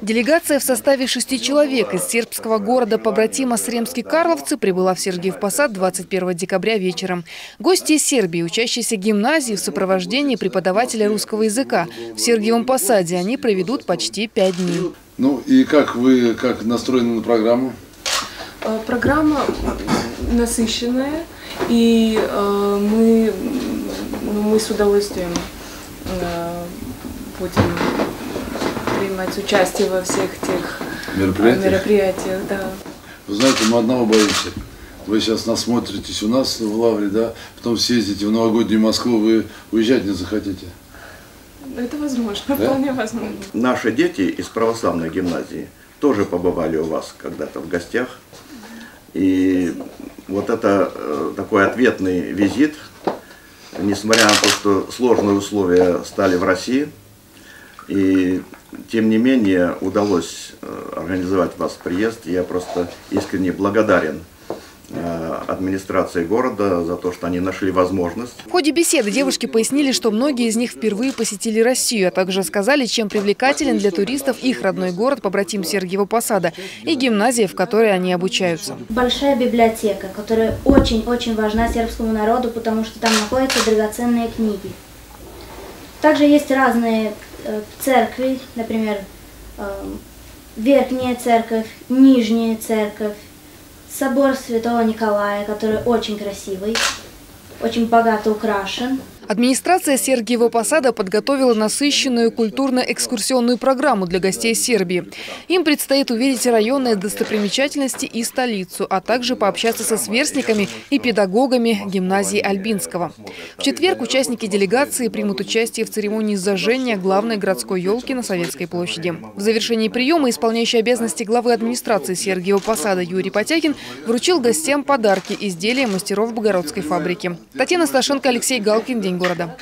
Делегация в составе шести человек из сербского города побратима Сремский Карловцы прибыла в Сергиев Посад 21 декабря вечером. Гости из Сербии, учащиеся гимназии в сопровождении преподавателя русского языка. В Сергиевом Посаде они проведут почти пять дней. Ну и как вы как настроены на программу? Э, Программа насыщенная, и э, мы, ну, мы с удовольствием э, будем принимать участие во всех тех э, Мероприятиях? мероприятиях. Да. Вы знаете, мы одного боимся. Вы сейчас насмотритесь у нас в Лавре, да, потом съездите в новогоднюю Москву, вы уезжать не захотите. Это возможно, вполне возможно. Наши дети из православной гимназии тоже побывали у вас когда-то в гостях. И вот это э, такой ответный визит, несмотря на то, что сложные условия стали в России, и тем не менее удалось э, организовать вас приезд. Я просто искренне благодарен э, администрации города за то, что они нашли возможность В ходе беседы девушки пояснили, что многие из них впервые посетили Россию, а также сказали, чем привлекателен для туристов их родной город, побратим Сергиева Посада, и гимназия, в которой они обучаются. большая библиотека, которая очень-очень важна сербскому народу, потому что там находятся драгоценные книги. Также есть разные э, церкви, например, э, Верхняя церковь, Нижняя церковь, собор Святого Николая, который очень красивый, очень богато украшен. Администрация Сергиева Посада подготовила насыщенную культурно-экскурсионную программу для гостей Сербии. Им предстоит увидеть районные достопримечательности и столицу, а также пообщаться со сверстниками и педагогами гимназии Альбинского. В четверг участники делегации примут участие в церемонии зажжения главной городской елки на Советской площади. В завершении приема исполняющий обязанности главы администрации Сергиева Посада Юрий Потякин вручил гостям подарки – изделия мастеров Богородской фабрики. Татьяна Сташенко, Алексей Галкин. День города.